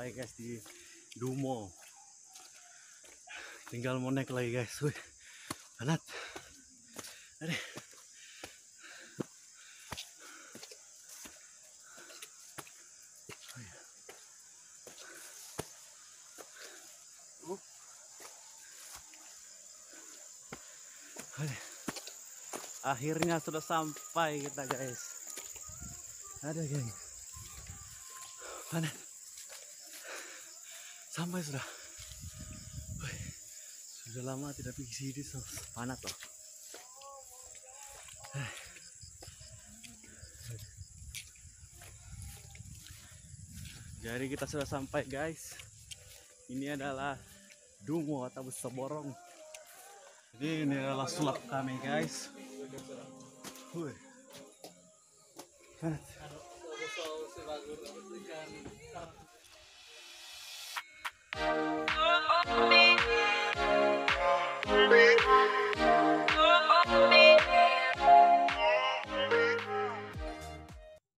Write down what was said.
sampai guys di Dumo. Tinggal mau naik lagi guys. Wih, panas Aduh. Aduh. akhirnya sudah sampai kita guys. Ada geng. Panas sampai sudah. Sudah lama tidak pergi sini panas loh Eh. jadi kita sudah sampai guys. Ini adalah Dungo atau Seborong jadi ini adalah sulap kami guys.